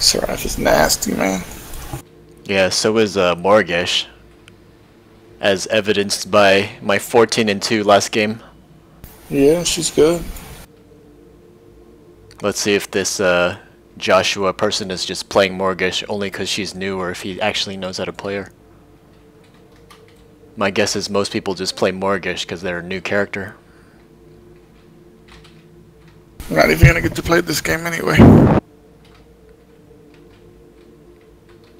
Serath is nasty, man. Yeah, so is uh, Morigesh. As evidenced by my 14 and 2 last game. Yeah, she's good. Let's see if this uh, Joshua person is just playing Morigesh only because she's new or if he actually knows how to play her. My guess is most people just play Morigesh because they're a new character. Not even gonna get to play this game anyway.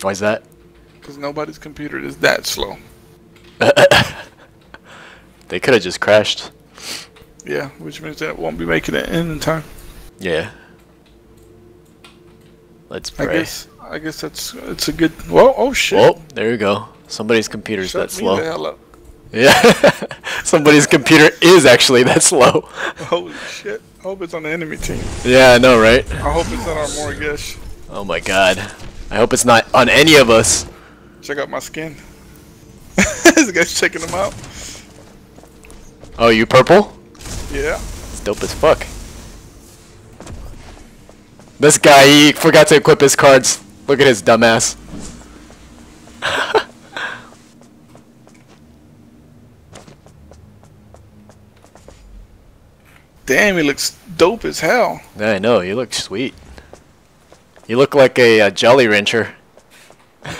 Why is that? Because nobody's computer is that slow. They could have just crashed. Yeah, which means that won't be making it in in time. Yeah. Let's I pray. guess. I guess that's it's a good. Whoa! Oh shit! Oh, there you go. Somebody's computer's Shut that slow. the hell up! Yeah. Somebody's computer is actually that slow. Holy shit! I hope it's on the enemy team. Yeah, I know, right? I hope it's not our Morigesh. Oh my god. I hope it's not on any of us. Check out my skin. this guy's checking them out. Oh, you purple? Yeah. It's dope as fuck. This guy, he forgot to equip his cards. Look at his dumbass. Damn, he looks dope as hell. Yeah, I know, you look sweet. You look like a, uh Jolly Rancher. Is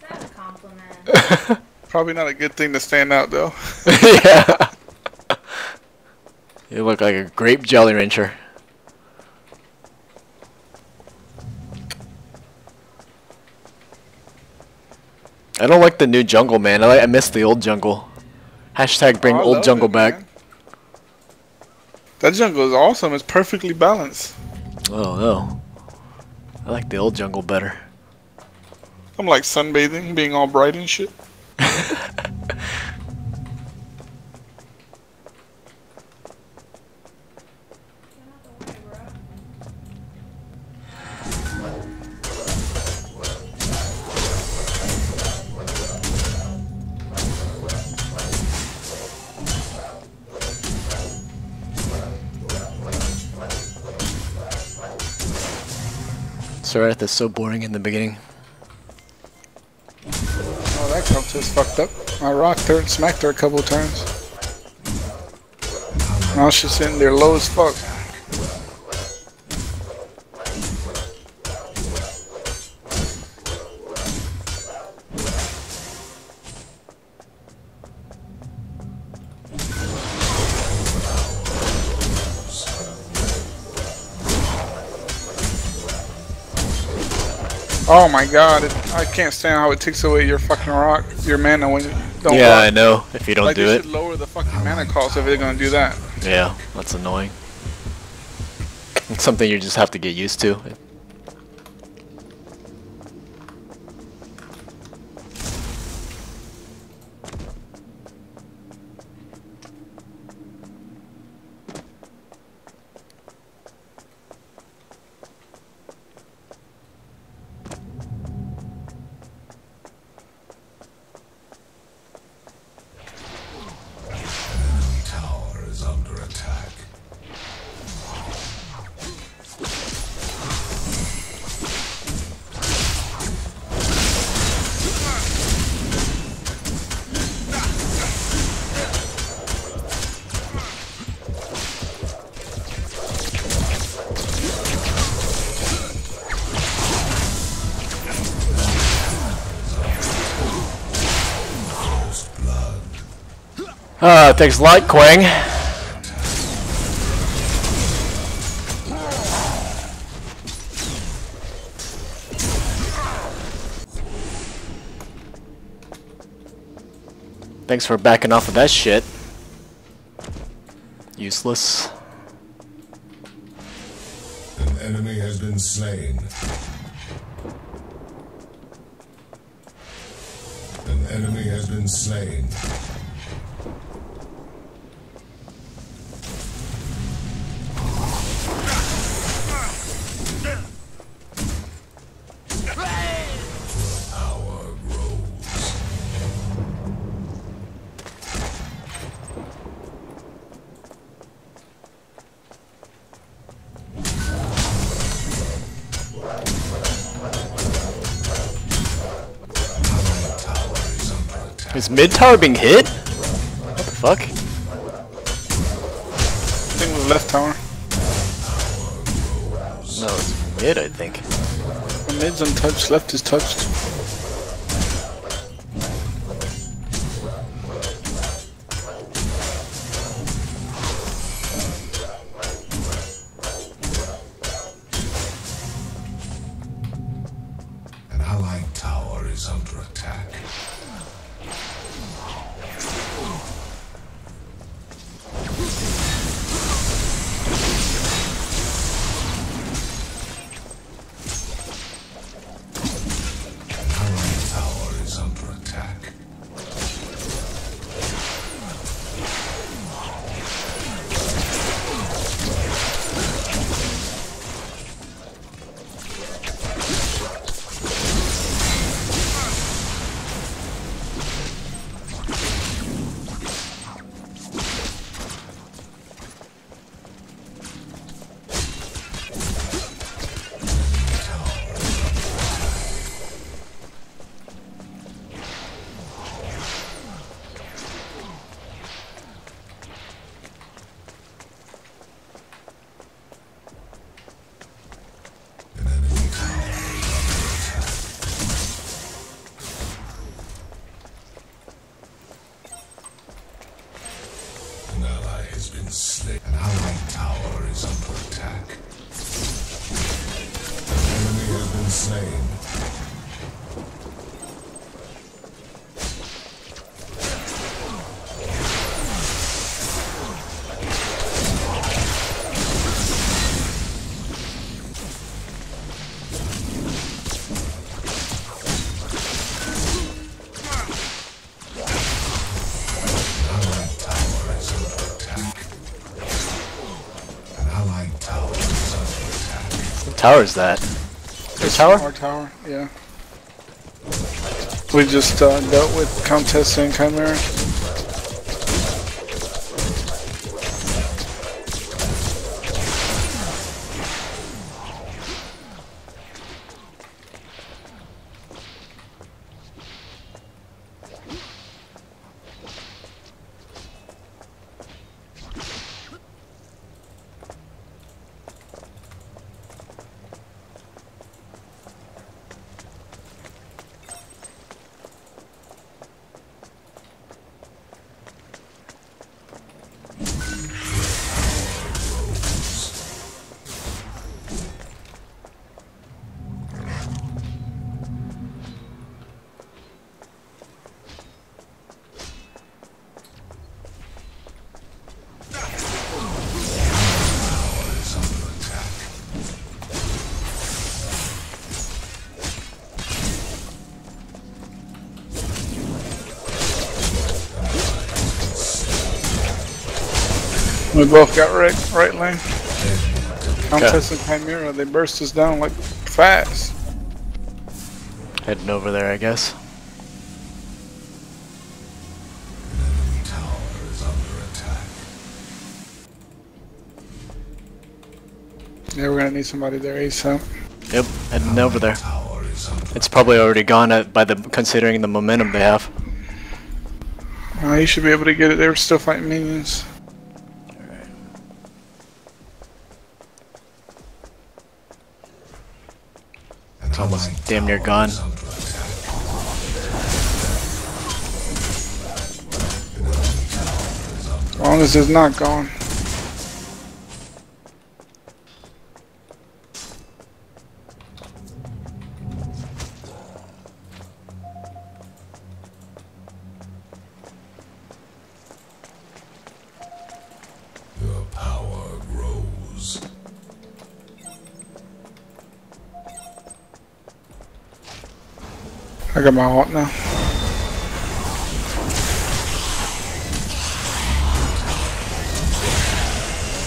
that a compliment? Probably not a good thing to stand out though. yeah. You look like a grape jelly Rancher. I don't like the new jungle, man. I, like, I miss the old jungle. Hashtag bring Oh, old jungle it, back. man. That jungle is awesome. It's perfectly balanced. Oh, no. I like the old jungle better. I'm like sunbathing, being all bright and shit. Serath is so boring in the beginning. Oh, that Countess fucked up. I rocked her and smacked her a couple times. Now she's sitting there low as fuck. Oh my god, it, I can't stand how it takes away your fucking rock, your mana when you don't yeah, rock. I know. If you don't like do it. should lower the fucking mana cost if they're gonna do that. Yeah, that's annoying. It's something you just have to get used to. A lot, Kwang. Thanks for backing off of that shit. Useless. An enemy has been slain. An enemy has been slain. Is mid tower being hit? What the fuck? I think it was left tower. No, it's mid, I think. The mid's untouched, left is touched. Tower is that? It's tower? Our tower, yeah. We just uh, dealt with Countess and Khaimera. We both got right, right lane. Countess and Khaimera, they burst us down like fast. Heading over there, I guess. An enemy tower is under attack. Yeah, we're gonna need somebody there ASAP. Yep, heading over there. Tower is under It's probably already gone at, by the considering the momentum they have. Uh, you should be able to get it. They were still fighting minions. An almost allied damn near gone. As long as it's not gone. I got my ult now.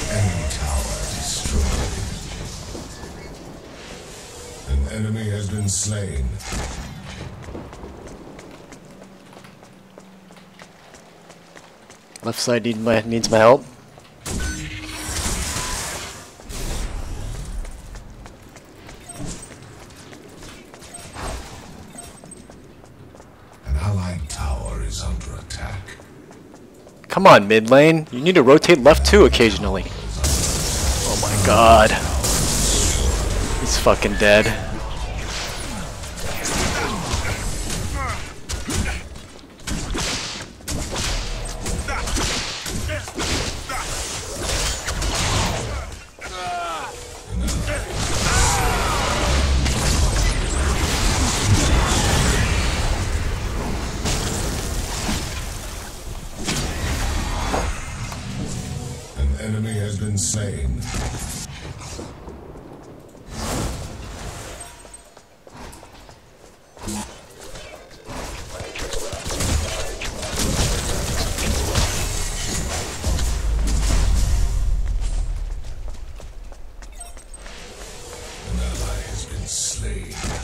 Enemy tower destroyed. An enemy has been slain. Left side need my, needs my help. On, mid lane. You need to rotate left too occasionally. Oh my god. He's fucking dead.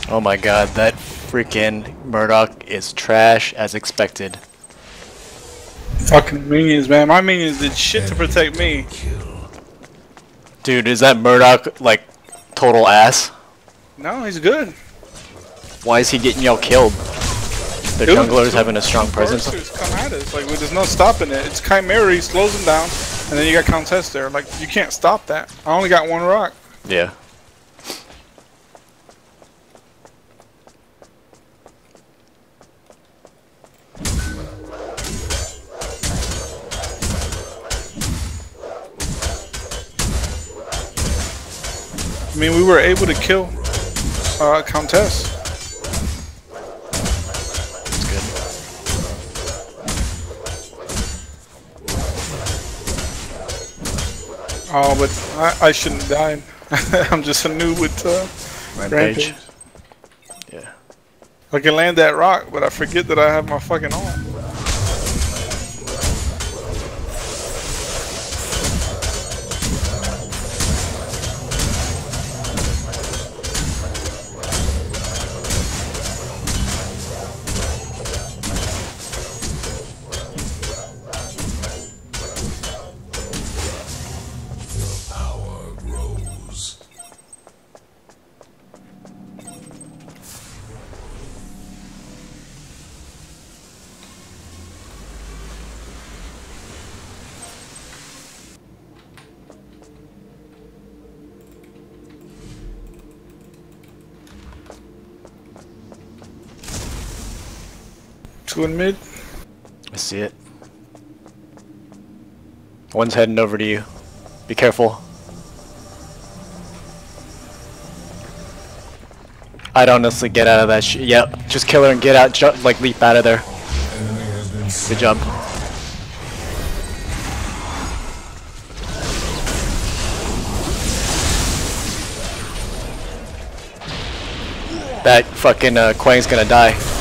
Oh my god, that freaking Murdock is trash as expected. Fucking minions, man. My minions did shit to protect me. Dude, is that Murdock like total ass? No, he's good. Why is he getting y'all killed? The Dude, jungler's dude, having a strong presence. Come at us. Like, there's no stopping it. It's Khaimera, he slows them down, and then you got Countess there. Like, you can't stop that. I only got one rock. Yeah. I mean, we were able to kill uh, Countess. Oh, but I, I shouldn't die. I'm just a noob with uh, Rampage. Rampage. Yeah. I can land that rock, but I forget that I have my fucking arm. In mid. I see it. One's heading over to you. Be careful. I'd honestly get out of that sh- Yep, just kill her and get out, like leap out of there. Good job. That fucking uh, Kwang's gonna die.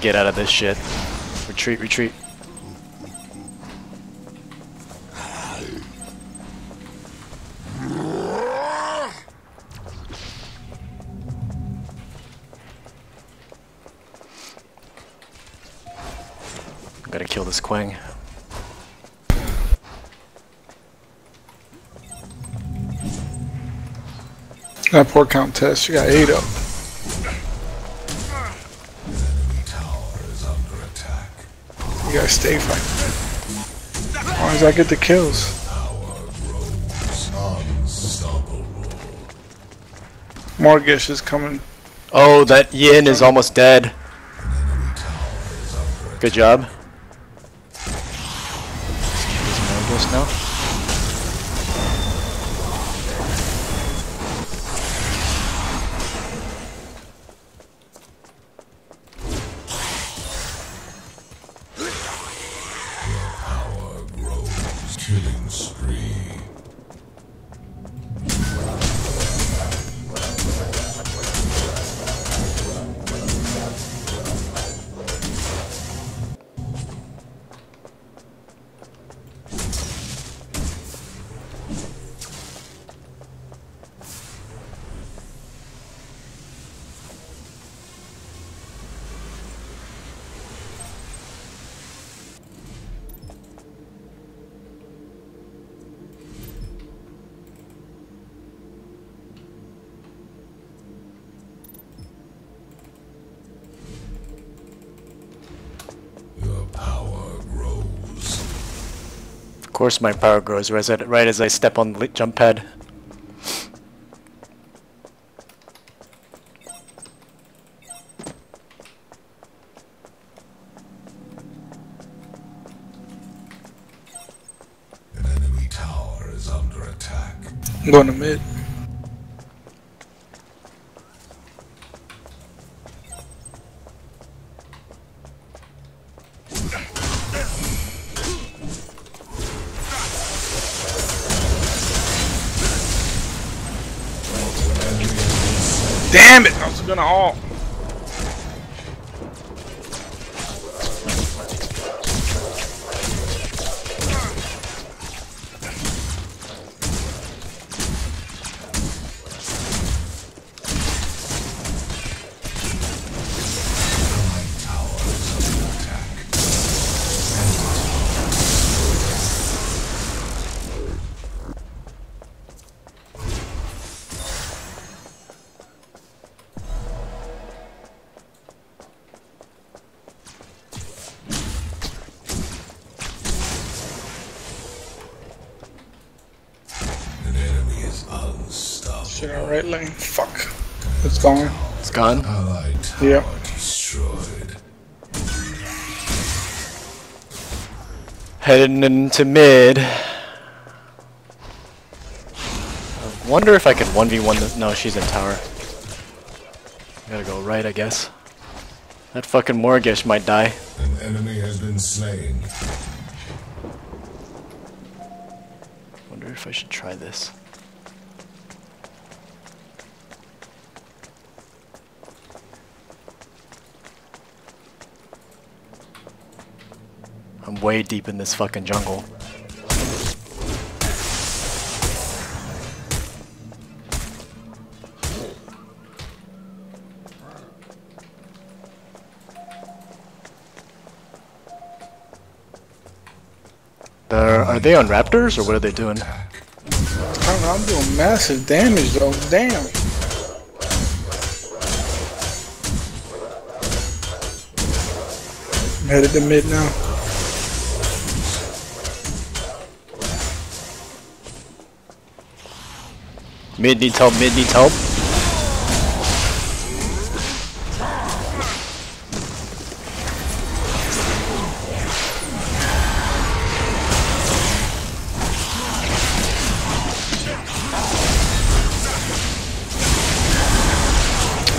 Get out of this shit. Retreat, retreat. i Gotta kill this Kwang. That poor Countess, she got ate up. You gotta stay fighting. As long as I get the kills. Morigesh is coming. Oh, that Yin is almost dead. Good job. Course my power grows right as I, right as I step on the jump pad. An enemy tower is under attack. I'm going to mid. It! Heading into mid. I wonder if I can 1v1 this. No, she's in tower. Gotta go right, I guess. That fucking Morigesh might die. An enemy has been slain. Wonder if I should try this. Way deep in this fucking jungle. They're, are they on raptors or what are they doing? I don't know, I'm doing massive damage though. Damn. I'm headed to mid now. Mid needs help, mid needs help.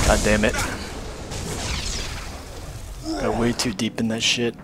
God damn it. Got way too deep in that shit.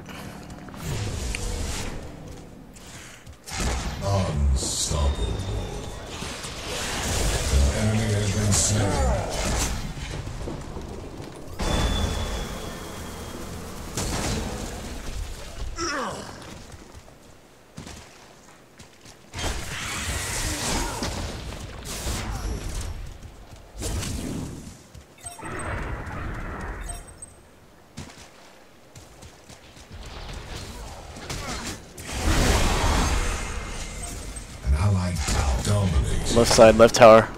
Left side, left tower.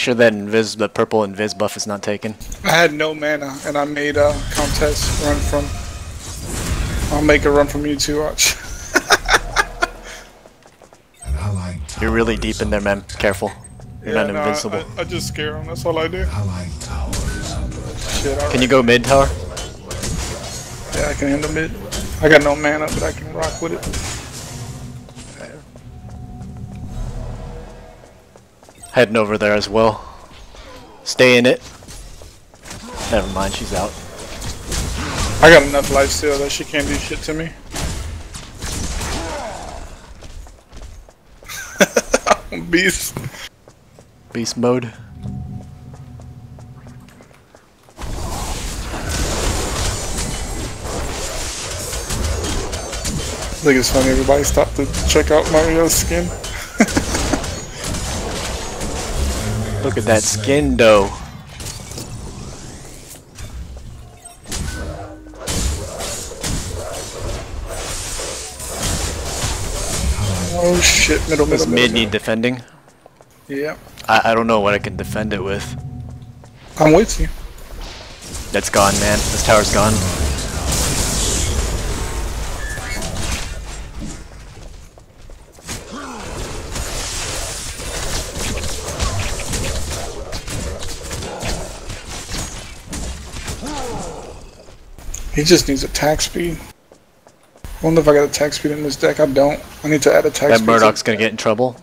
Sure that invis, the purple invis buff is not taken. I had no mana and I made a contest run from. I'll make a run from you too, watch. An allied tower You're really deep in there, man. Careful. You're Yeah, not no, I- invincible. I, I just scare him, that's all I do. Allied tower is under attack. Shit. Can you go mid tower? Yeah, I can handle mid. I got no mana, but I can rock with it. Heading over there as well. Stay in it. Never mind, she's out. I got enough life steal that she can't do shit to me. Beast. Beast mode. I think it's funny everybody stopped to check out Mario's skin. Look at that skin though. Oh shit, middle, Does middle, mid middle. need defending? Yeah, I, I don't know what I can defend it with. I'm with you. That's gone, man. This tower's gone. He just needs attack speed. I wonder if I got attack speed in this deck. I don't. I need to add attack That speed. Murdock's gonna get in trouble.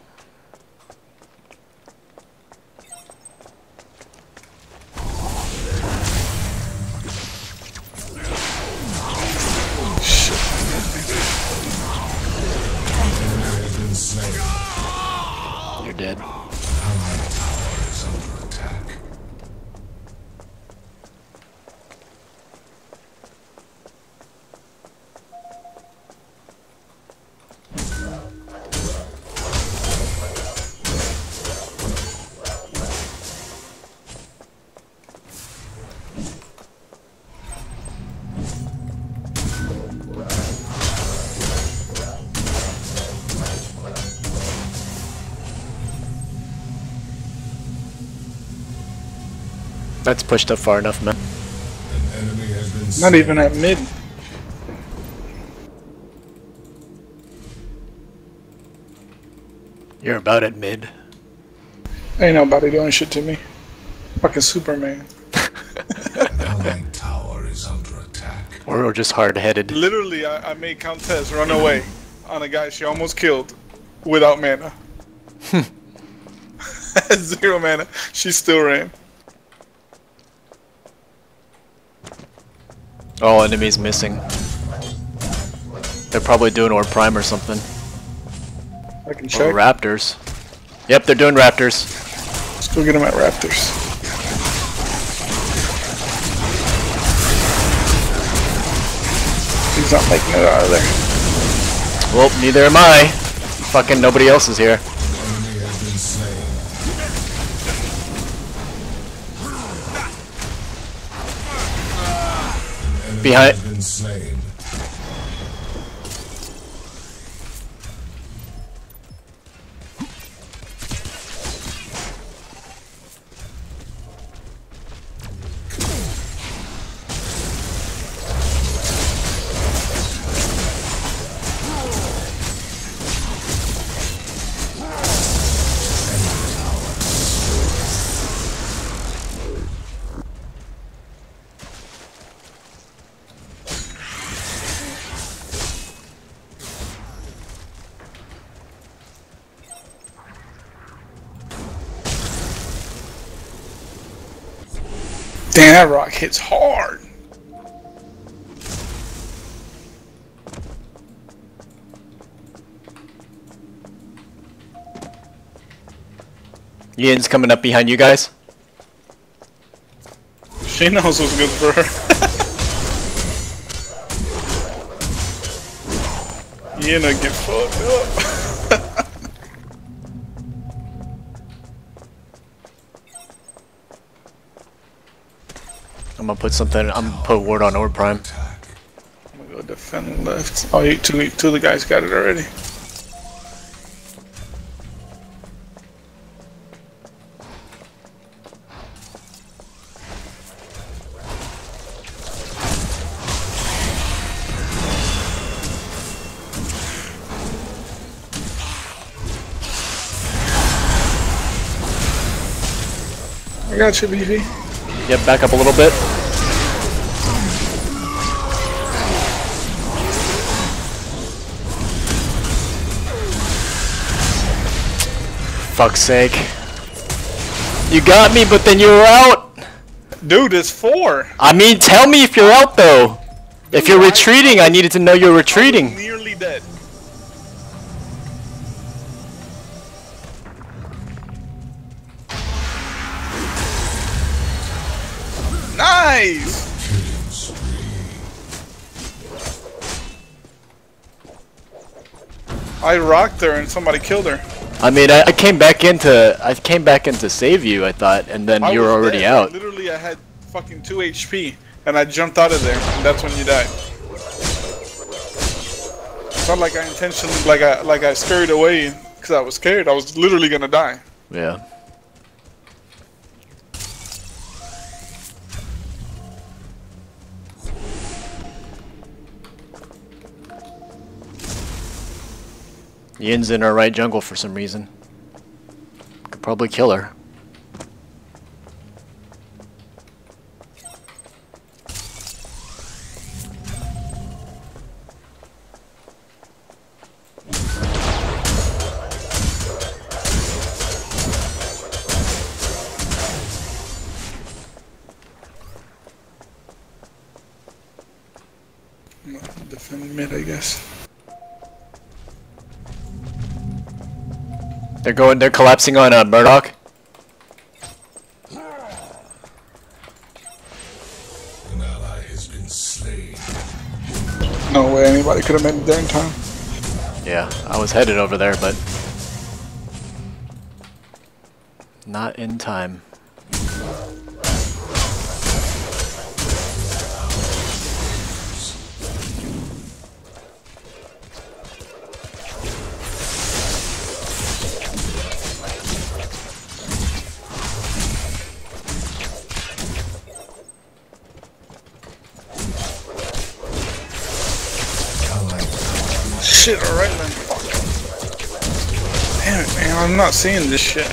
That's pushed up far enough, man. An enemy has been Not slain. even at mid. You're about at mid. Ain't nobody doing shit to me. Fucking Superman. Allied tower is under attack. Or we're just hard-headed. Literally, I, I made Countess run away on a guy she almost killed without mana. Zero mana. She still ran. Oh, enemies missing. They're probably doing Orb Prime or something. I can Or check. Raptors. Yep, they're doing Raptors. Let's go get him at Raptors. He's not making it out of there. Well, neither am I. Fucking nobody else is here. Behind- Damn, that rock hits hard. Ian's coming up behind you guys. She knows what's good for her. Yena get fucked up. I'm gonna put something. I'm gonna put ward on Orb Prime. I'm gonna go defend left. Oh, you, two, two of the guys got it already. I got you, BV. Yep, back up a little bit. Fuck's sake. You got me, but then you were out. Dude, it's four. I mean, tell me if you're out though. If you're retreating, I needed to know you're retreating. Nearly dead. Nice! I rocked her and somebody killed her. I mean, I, I came back into I came back in to save you. I thought, and then I you were already dead. out. Literally, I had fucking 2 HP, and I jumped out of there, and that's when you died. It's not like I intentionally, like I, like I scurried away because I was scared. I was literally gonna die. Yeah. Yin's in our right jungle for some reason. Could probably kill her. Defend mid, I guess. They're going. They're collapsing on uh, Murdock. An ally has been slain. No way anybody could have made it there in time. Yeah, I was headed over there, but not in time. I'm not seeing this shit.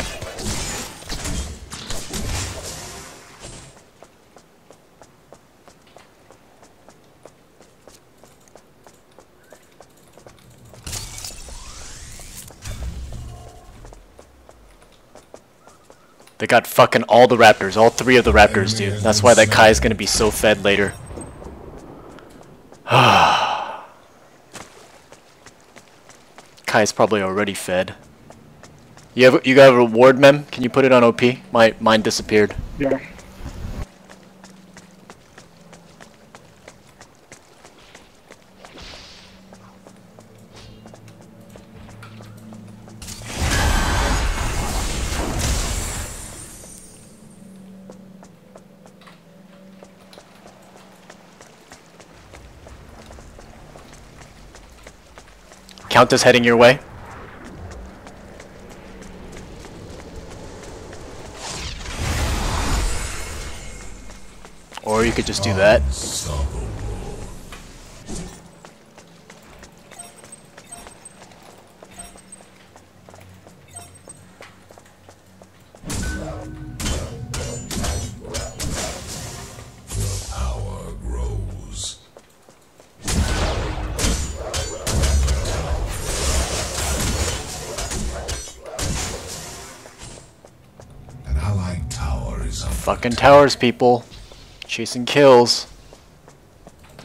They got fucking all the raptors, all three of the raptors, dude. That's why that Kai's gonna be so fed later. Kai's probably already fed. You have you got a reward mem? Can you put it on OP? My mine disappeared. Yeah. Countess heading your way. Could just do that. unstoppable. The power grows. An allied tower is under Fucking towers, people. Chasing kills.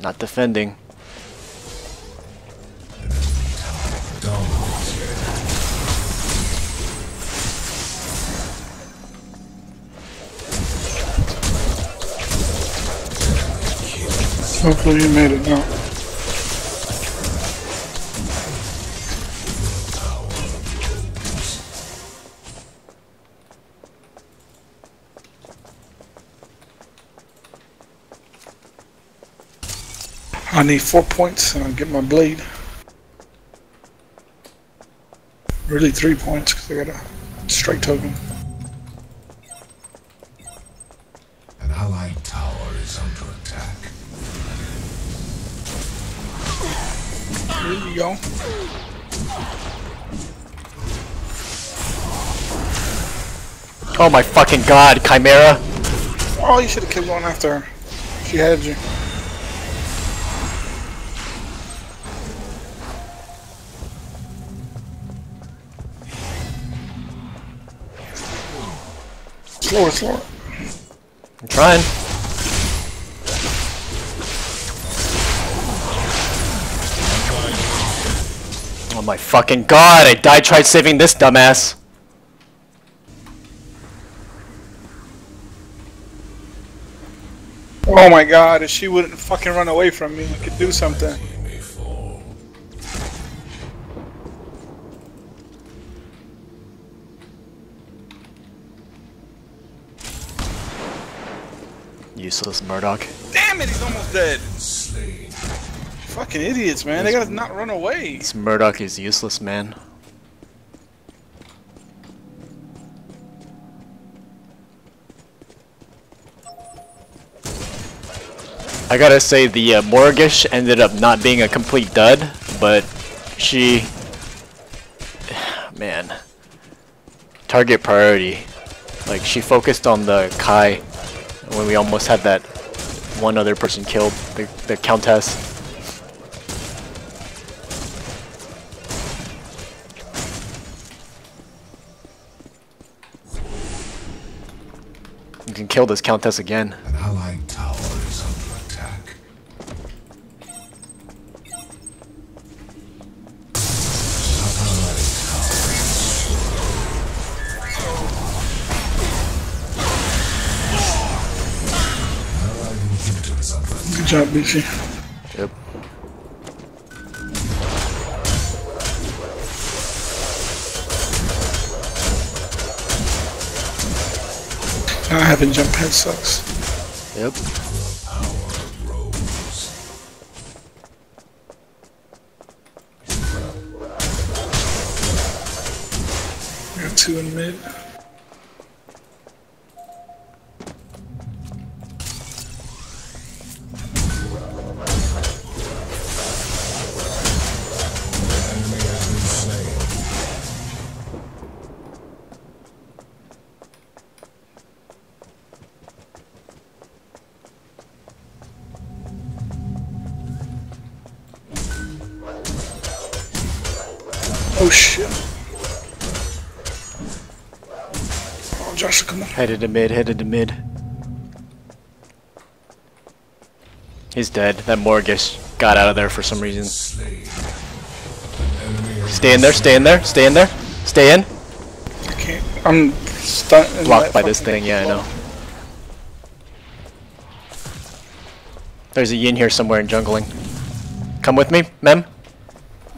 Not defending. Hopefully you made it now. Need four points and I'll get my blade. Really three points because I got a strike token. An allied tower is under attack. There you go. Oh my fucking god, Khaimera! Oh, you should have kept going after her. She had you. Slower, slower. I'm trying. Oh my fucking god, I died tried saving this dumbass. Oh my god, if she wouldn't fucking run away from me, I could do something. Useless Murdock. Damn it, he's almost dead. Fucking idiots, man. They gotta not run away. This Murdock is useless, man. I gotta say, the uh, Morigesh ended up not being a complete dud, but she... Man. Target priority. Like, she focused on the Kai when we almost had that one other person killed, the, the Countess. You can kill this Countess again. An allied job, BC. Yep. Not having jump pad sucks. Yep. Headed to mid, headed to mid. He's dead. That Morigesh got out of there for some reason. Slain. An enemy has Stay in there, stay in there, stay in there. Stay in. I can't. I'm stunned. in Blocked by this thing, yeah, I know. There's a yin here somewhere in jungling. Come with me, Mem.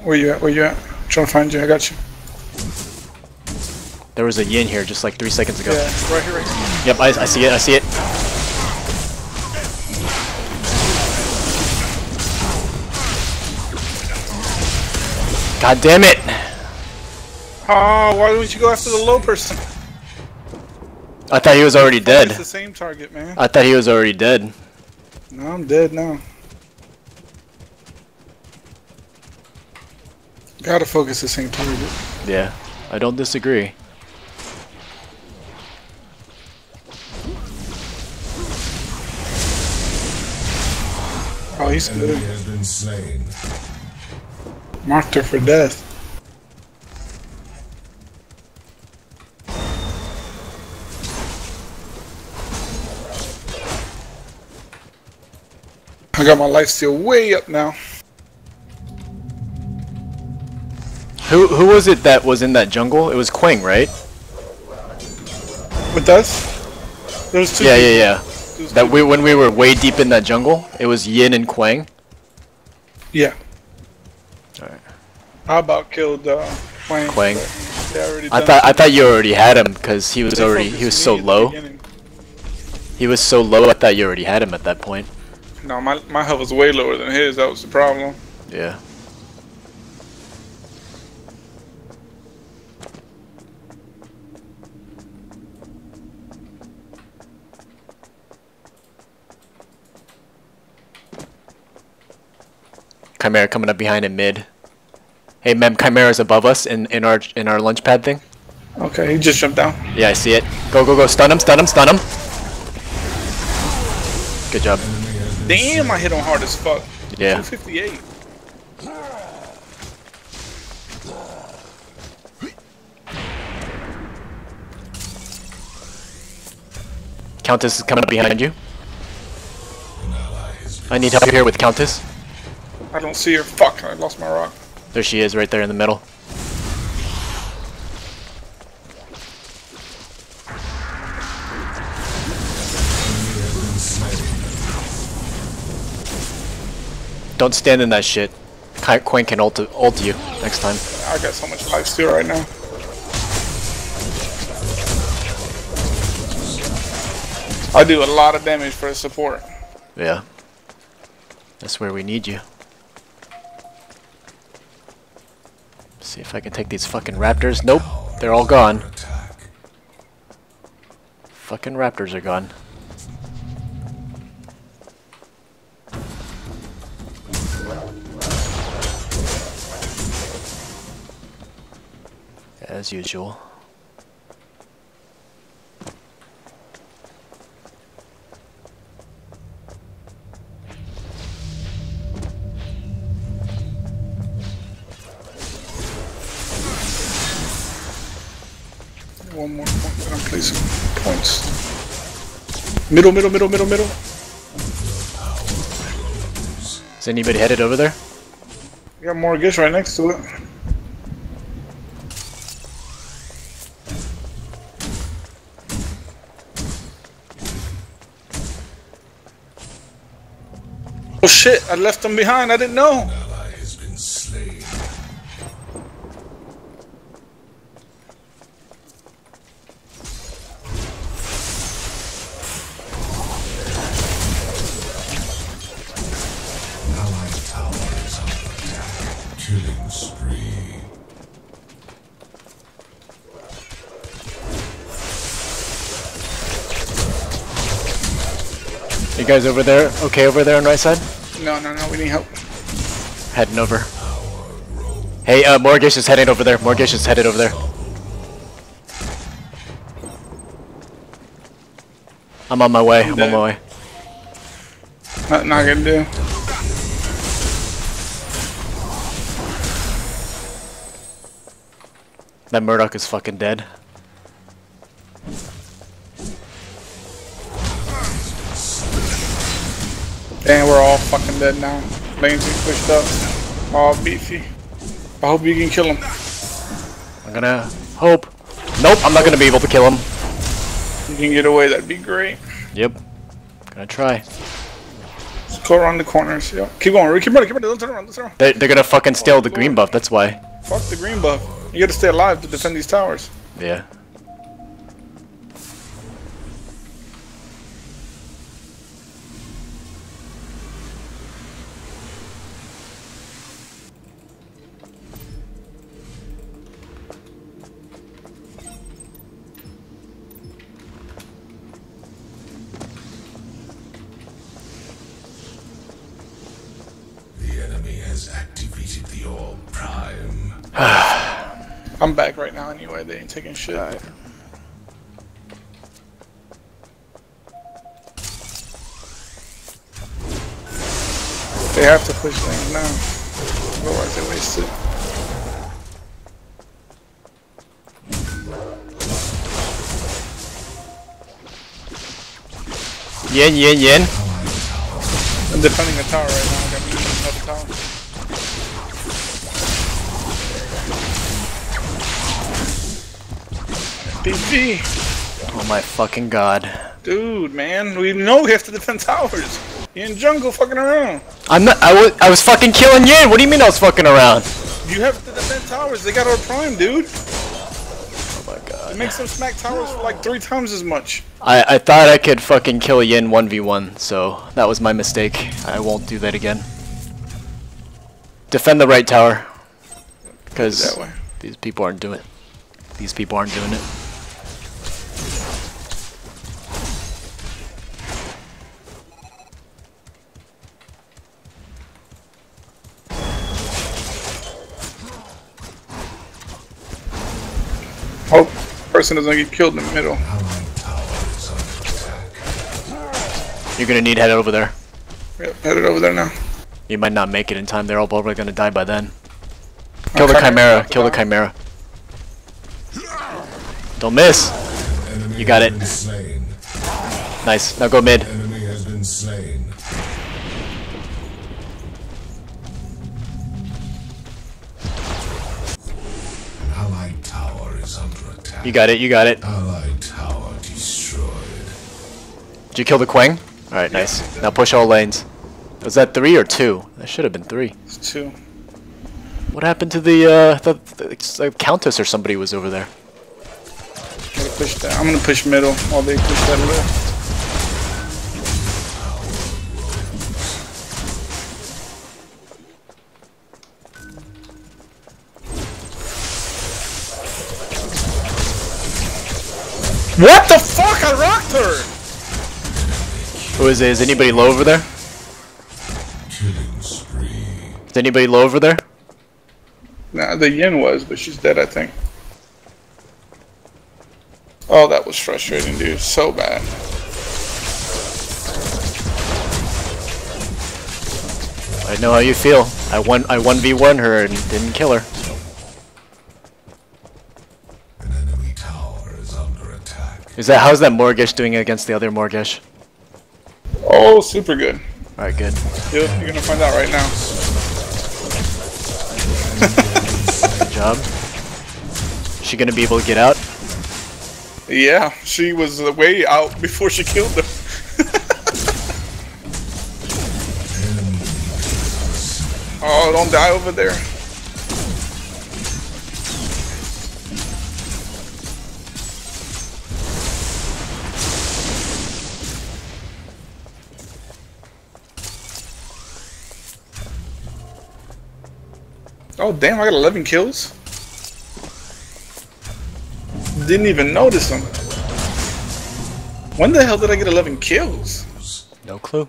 Where you at? Where you at? I'm trying to find you. I got you. There was a yin here just like three seconds ago. Yeah, right here, right here. Yep, I, I see it, I see it. God damn it! Oh, why didn't you go after the low person? I thought he was already It's dead. the same target, man. I thought he was already dead. No, I'm dead now. Gotta focus the same target. Yeah, I don't disagree. Oh, he's good. has been slain. Marked her for death. I got my life steal way up now. Who who was it that was in that jungle? It was Kwang, right? With us? There was two Yeah, yeah, people. yeah. Was That we when we were way deep in that jungle, it was Yin and Kwang. Yeah. Alright. I about killed uh, Kwang. Kwang. but They already I thought it. I thought you already had him because he was They already he was so low. He was so low. I thought you already had him at that point. No, my my health was way lower than his. That was the problem. Yeah. Khaimera coming up behind in mid. Hey, Mem, Khaimera's above us in, in our in our launch pad thing. Okay, he just jumped down. Yeah, I see it. Go, go, go! Stun him! Stun him! Stun him! Good job. Damn, I hit him hard as fuck. Yeah. 258. Countess is coming up behind you. An ally has been I need help here with Countess. I don't see her. Fuck, I lost my rock. There she is, right there in the middle. Don't stand in that shit. Qui- Quinn can ult, ult you next time. I got so much life steal right now. I do a lot of damage for the support. Yeah. That's where we need you. See if I can take these fucking raptors. Nope. They're all gone. Fucking raptors are gone. As usual. Points. Middle, middle, middle, middle, middle. Is anybody headed over there? You got Morigesh right next to it. Oh shit, I left them behind, I didn't know. Guys over there? Okay over there on right side? No, no, no, we need help. Heading over. Hey, uh, Morigesh is heading over there. Morigesh is headed over there. I'm on my way. I'm on my way. Nothing I can do. That Murdock is fucking dead. Damn, we're all fucking dead now. Lanes are pushed up. All beefy. I hope you can kill him. I'm gonna hope. Nope, I'm not gonna be able to kill him. If You can get away, that'd be great. Yep. Gonna try. Just go around the corners. Yeah. Oh, keep going. Keep running. Keep running. Don't turn around. Don't turn around. They're, they're gonna fucking steal the oh, green buff, that's why. Fuck the green buff. You gotta stay alive to defend these towers. Yeah. Anyway. They ain't taking shit. They have to push things now. Otherwise they waste it. Yin, yin, yin. I'm defending the tower right now. I got me another tower. Oh my fucking god. Dude, man, we know we have to defend towers. You in jungle fucking around. I'm not- I was- I was fucking killing Yin! What do you mean I was fucking around? You have to defend towers. They got our prime, dude. Oh my god. It makes them smack towers for like three times as much. I, I thought I could fucking kill Yin 1v1, so that was my mistake. I won't do that again. Defend the right tower. Because these people aren't doing it. These people aren't doing it. Hope person doesn't get killed in the middle. Allied tower is under attack. You're gonna need head over there. Yep, headed over there now. You might not make it in time. They're all probably gonna die by then. Kill the Khaimera. Kill the Khaimera. Don't miss. Enemy You got it. Slain. Nice. Now go mid. You got it. You got it. Allied tower destroyed. Did you kill the Kwang? Alright, nice. Now push all lanes. Was that three or two? That should have been three. It's two. What happened to the, uh, the, the, it's like Countess or somebody was over there? Gotta push that. I'm gonna push middle while they push that left. Who is it? Is anybody low over there? Killing spree. Is anybody low over there? Nah, the yin was, but she's dead, I think. Oh, that was frustrating, dude. So bad. I know how you feel. I one I one v one her and didn't kill her. An enemy tower is under attack. Is that how's that Morigesh doing against the other Morigesh? Oh, super good. All right, good. You're, you're gonna find out right now. Good job. Is she gonna be able to get out? Yeah, she was way out before she killed them. oh, don't die over there. Oh damn, I got 11 kills. Didn't even notice them. When the hell did I get 11 kills? No clue.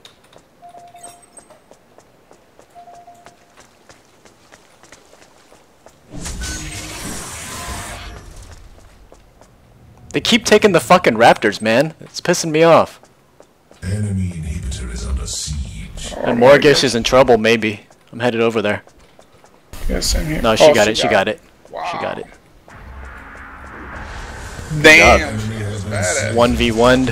They keep taking the fucking raptors, man. It's pissing me off. Enemy inhibitor is under siege. And Morigesh is in trouble, maybe. I'm headed over there. Yeah, same here. No, she Oh, got it. She got it. Wow. She got it. Damn. Enemy has been Badass. slain. One v one.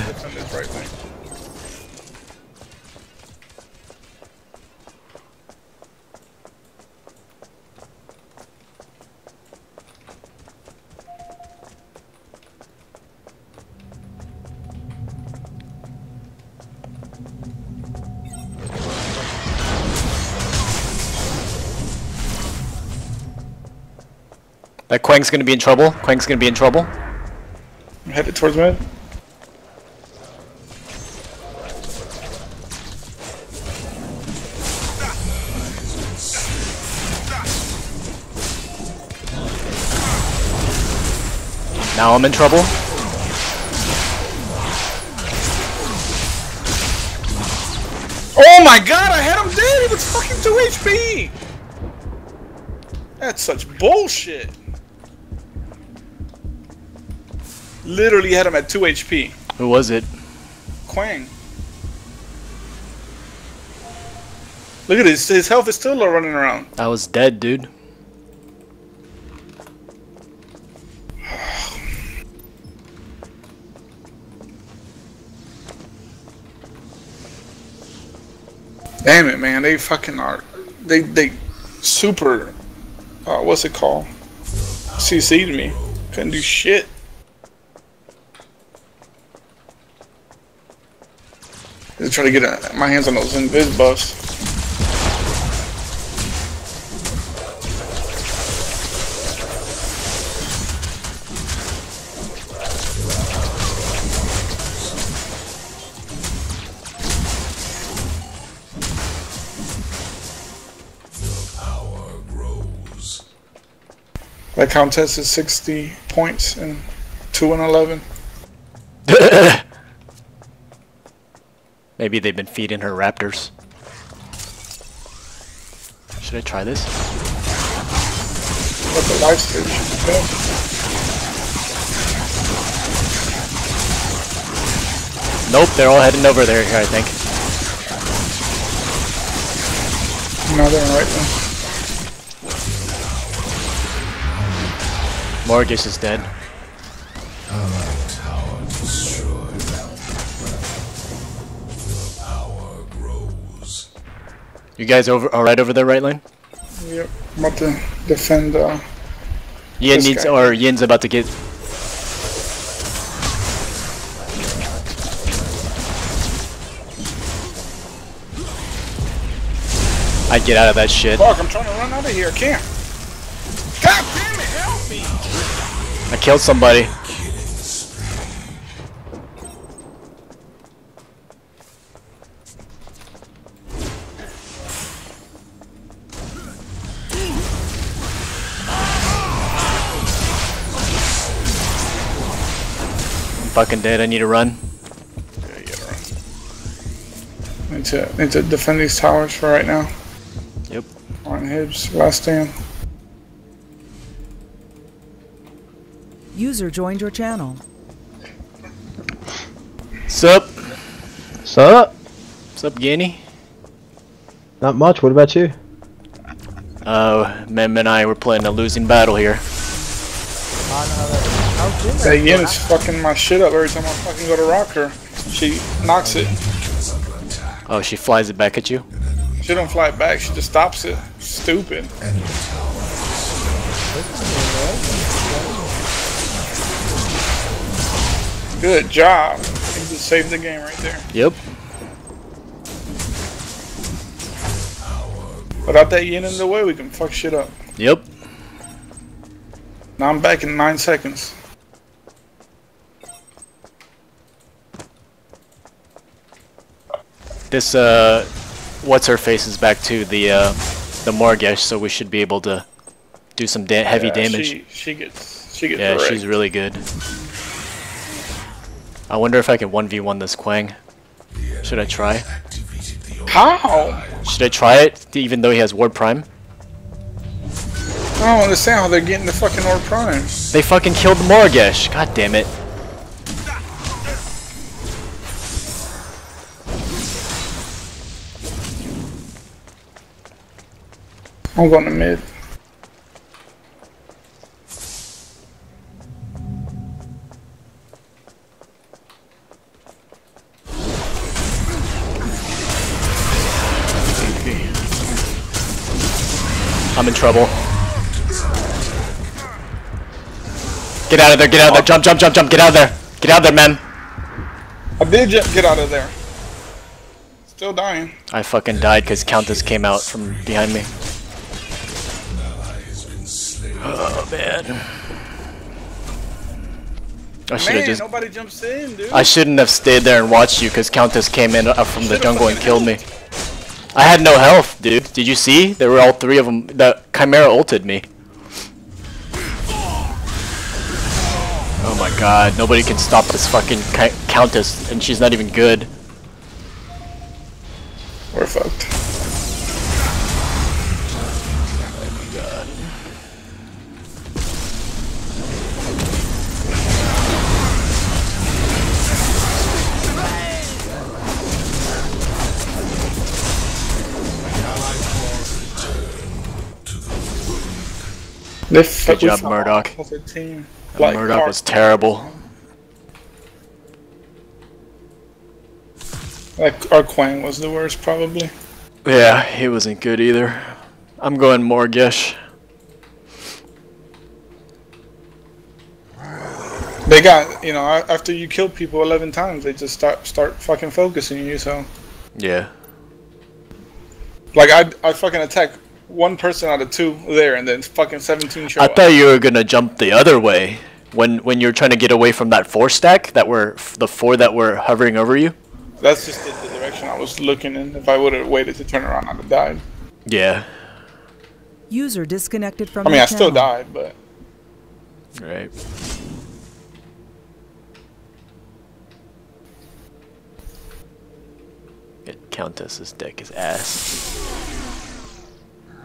That Kwang's gonna be in trouble. Kwang's gonna be in trouble. I'm headed towards mid. Now I'm in trouble. Oh my god, I had him dead! He was fucking 2 HP! That's such bullshit. Literally had him at 2 HP. Who was it? Kwang. Look at his his health is still low running around. I was dead, dude. Damn it, man! They fucking are. They they super. Uh, what's it called? CC'd me. Couldn't do shit. Try to get uh my hands on those invis buffs. That contest is 60 points and 2 and 11. Maybe they've been feeding her raptors. Should I try this? That's a life stage. Nope, they're all heading over there here, I think. No, they're right now. Morigesh is dead. You guys over alright over there, right lane? Yep. I'm about to defend. Uh, Yin needs, guy. or Yin's about to get. I get out of that shit. fuck, I'm trying to run out of here. I can't. God damn it, help me! I killed somebody. Fucking dead. I need to run. Yeah, you gotta. Need to need to defend these towers for right now. Yep. On Hibbs, last stand. User joined your channel. Sup? Sup? Sup, Guinea? Not much. What about you? Uh, Mem and I were playing a losing battle here. That Yin is fucking my shit up every time I fucking go to rock her. She knocks it. Oh, she flies it back at you? She don't fly it back, she just stops it. Stupid. Good job. You just saved the game right there. Yep. Without that yin in the way, we can fuck shit up. Yep. Now I'm back in nine seconds. This, uh, what's her face is back to the, uh, the Morigesh, so we should be able to do some da heavy Yeah, damage. She, she gets, she gets yeah, she's really good. I wonder if I can 1v1 this Kwang. Should I try? How? Should I try it, even though he has Ward Prime? I don't understand how they're getting the fucking Orb Prime. They fucking killed the Morigesh. God damn it. I'm going to mid. I'm in trouble. Get out of there, get out of there, jump, jump, jump, jump, get out of there. Get out of there, man. I did ju- get out of there. Still dying. I fucking died because Countess came out from behind me. Oh, man. I should have just... nobody jumps in, dude. I shouldn't have stayed there and watched you because Countess came in uh, from the jungle and killed me. I had no health, dude. Did you see? There were all three of them. The Khaimera ulted me. Oh my god, nobody can stop this fucking Ki Countess, and she's not even good. We're fucked. They Good job, Murdock. Team. Murdock was terrible. Like our Kwang was the worst, probably. Yeah, he wasn't good either. I'm going Morigesh. They got, you know, after you kill people 11 times, they just start start fucking focusing you. So, Yeah. like, I I fucking attack one person out of two there, and then fucking 17 show I up. thought you were gonna jump the other way when when you're trying to get away from that four stack that were the four that were hovering over you. That's just the, the direction I was looking in. If I would have waited to turn around, I'd have died. Yeah. User disconnected from I mean, your I still died, but Right. Get Countess's deck his ass.